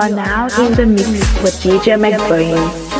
Are now in the mix with DJ McBain.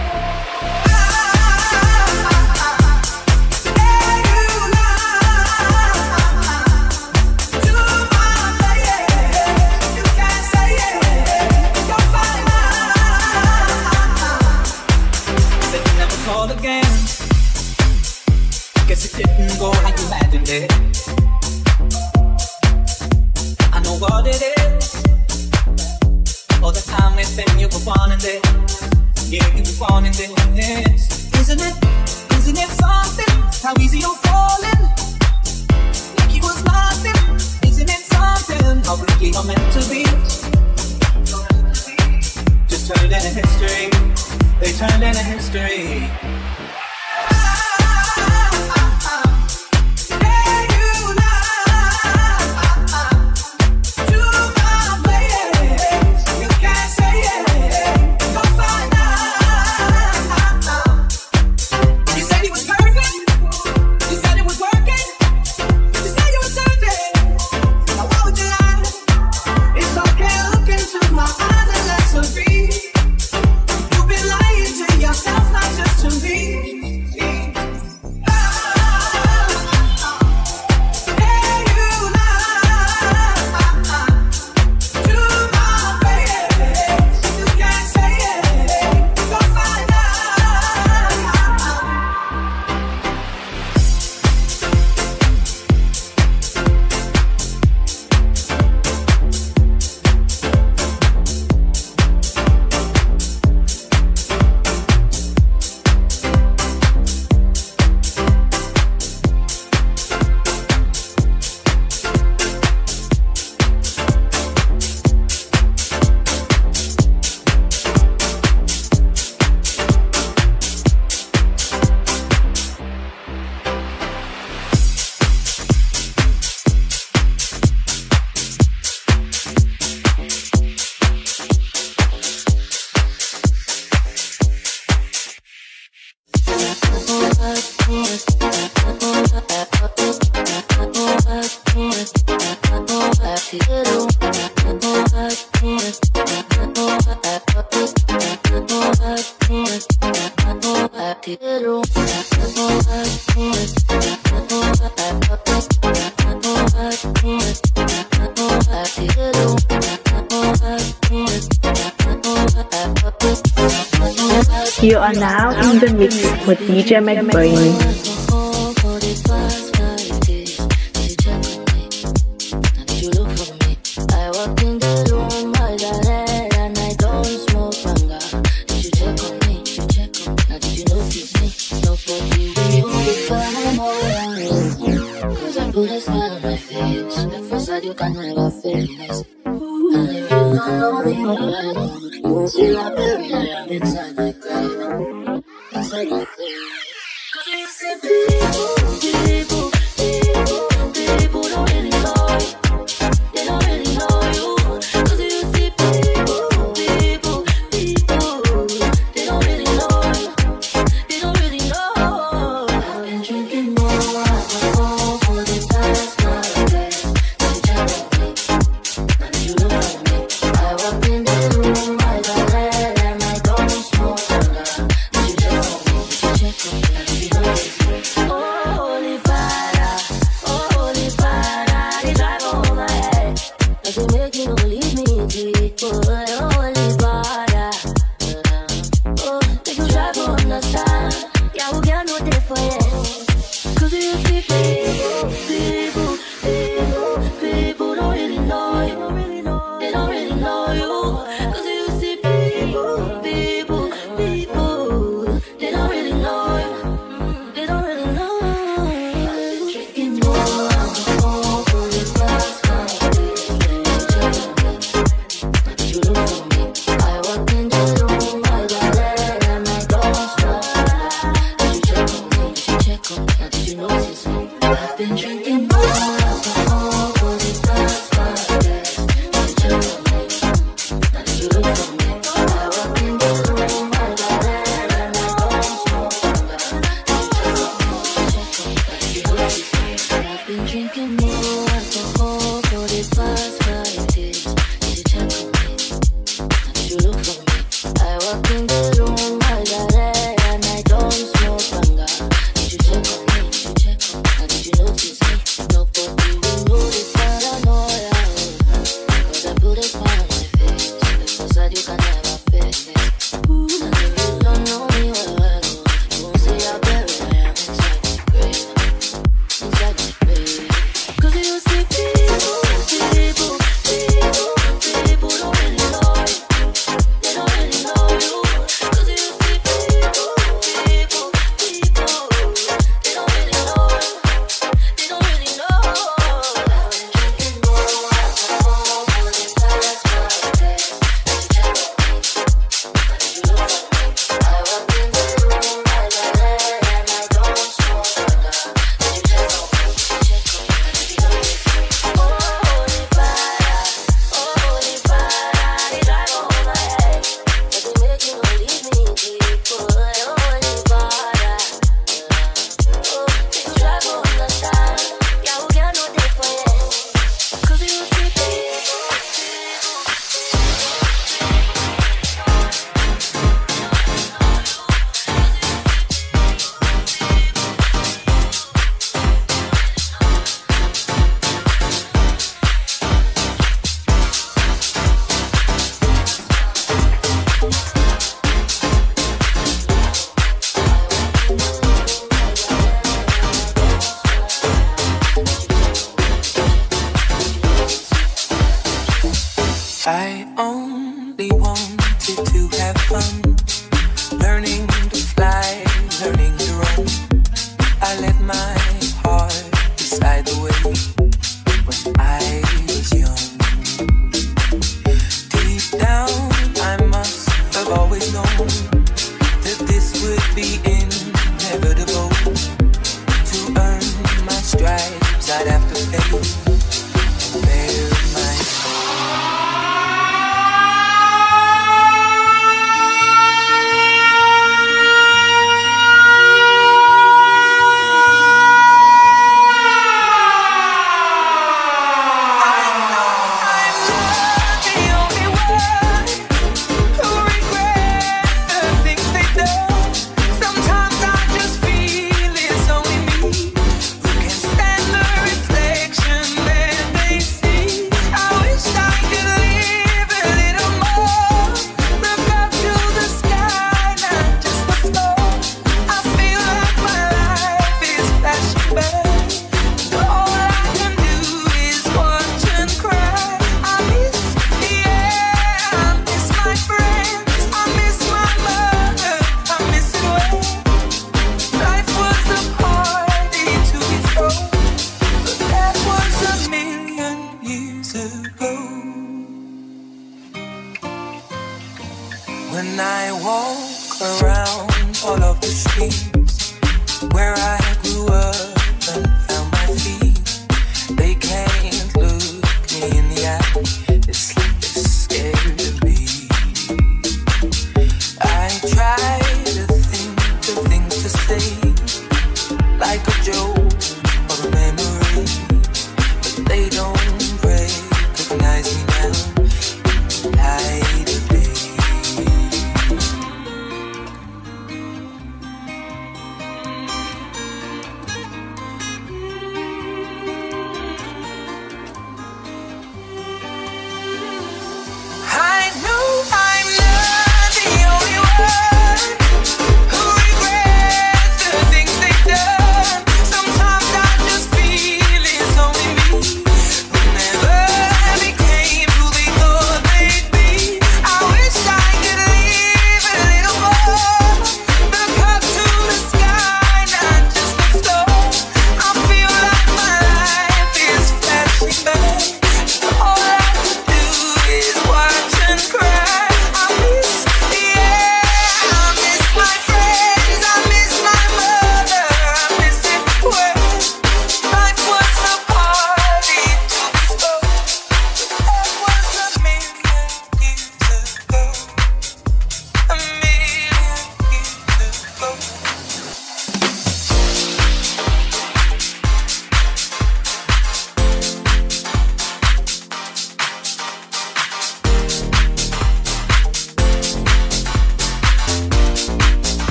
DJ McBain.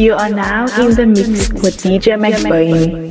You are now in the mix with DJ McBain.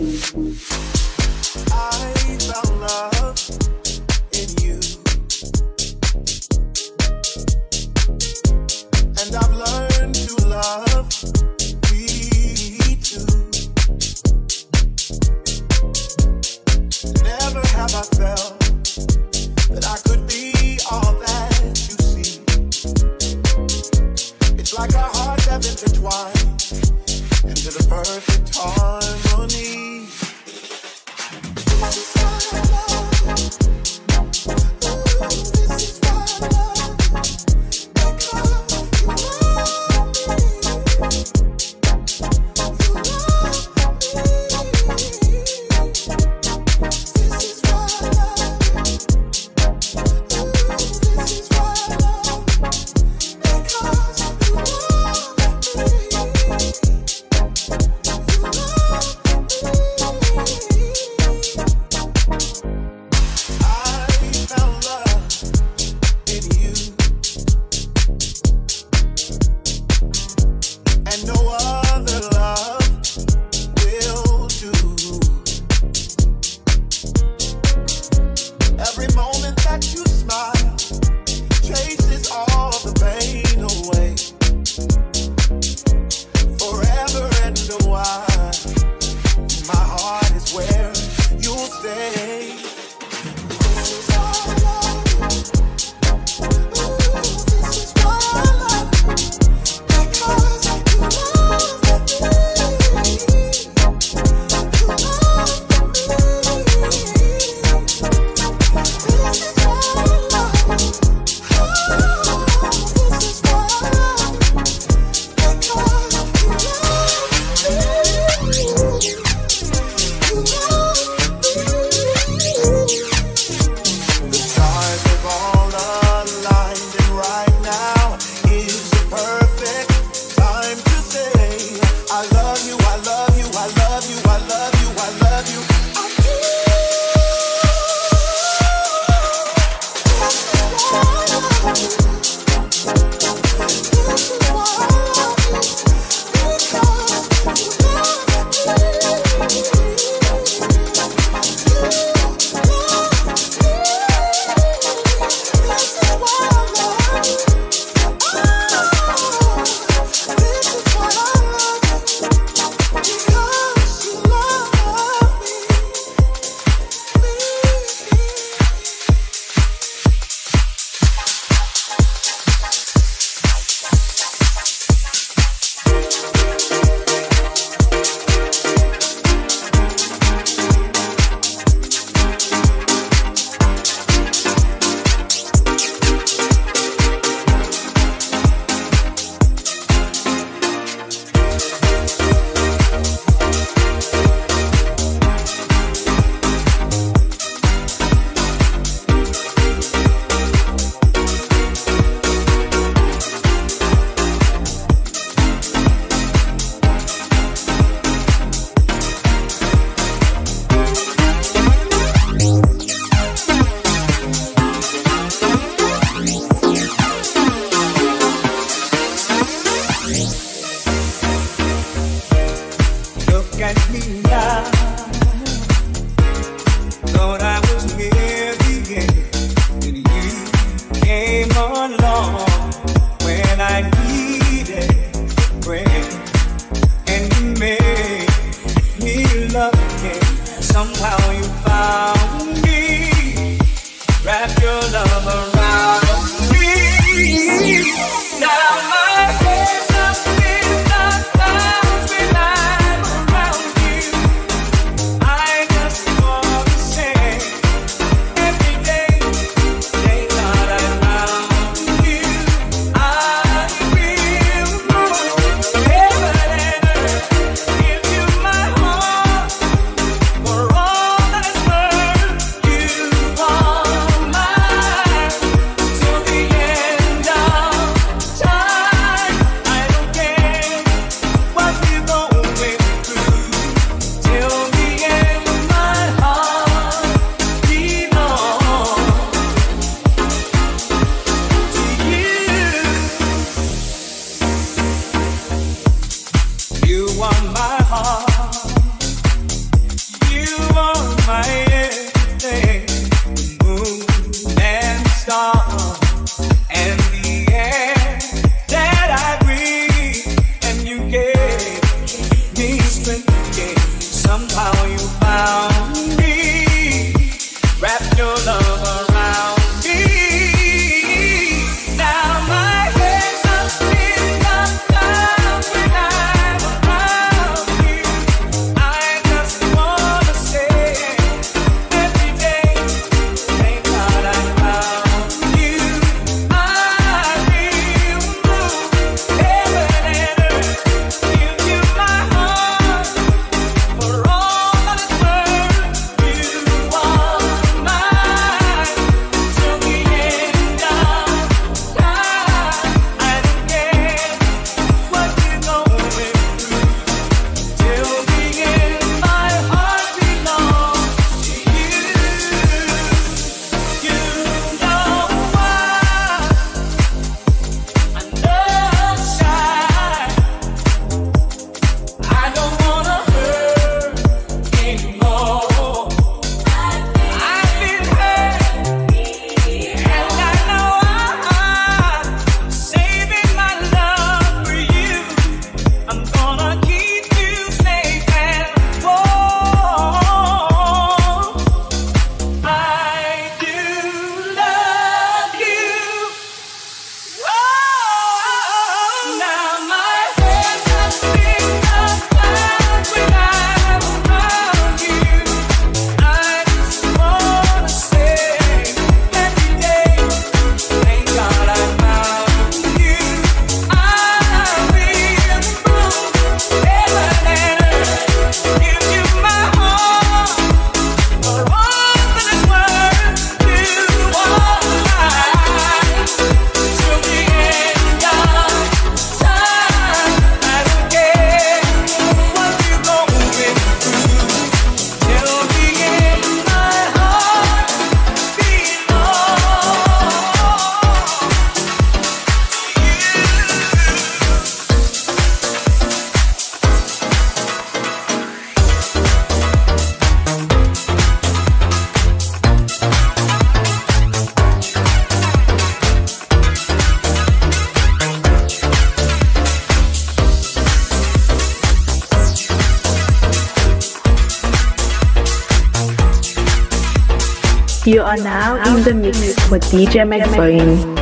Are now in the mix with DJ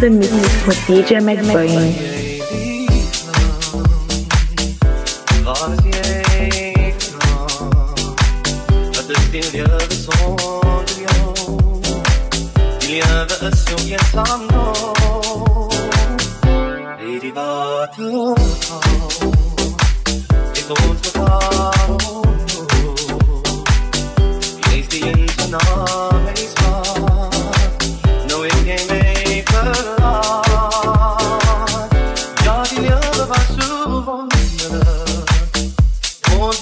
McBain. DJ McBain.